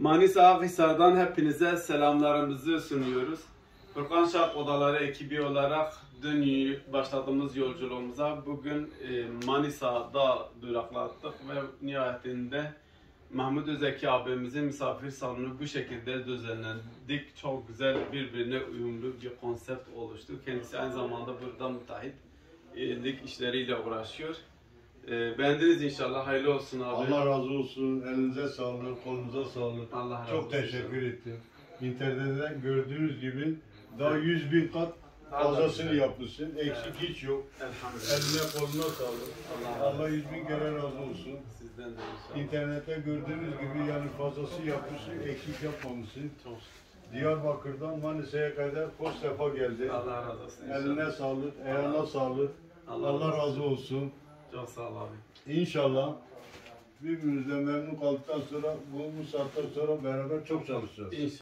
Manisa Akhisar'dan hepinize selamlarımızı sunuyoruz. Furkan Şark Odaları ekibi olarak dün başladığımız yolculuğumuza bugün e, Manisa'da duraklattık ve nihayetinde Mahmut Özeki abimizin misafir salonu bu şekilde düzenlendik. Çok güzel birbirine uyumlu bir konsept oluştu. Kendisi aynı zamanda burada müteahhit iyilik işleriyle uğraşıyor. E, beğendiniz inşallah. Hayırlı olsun abi. Allah razı olsun. Elinize sağlık, kolunuza sağlık. Allah razı Çok olsun. teşekkür ettim. İnternetten gördüğünüz gibi daha 100 bin kat fazlasını yapmışsın. Eksik hiç yok. Elhamdülillah. Eline koluna sağlık. Allah Allah yüz bin kere razı olsun. Sizden de inşallah. İnternette gördüğünüz gibi yani fazlası yapmışsın, eksik yapmamışsın. Çok Diyarbakır'dan Manisa'ya kadar hoş sefa geldi. Allah razı olsun. Eline sağlık, ayağına sağlık. Allah Allah razı olsun. Çok sağ ol abi. İnşallah birbirimizden memnun kaldıktan sonra bu, saatten sonra beraber çok çalışacağız. İnşallah.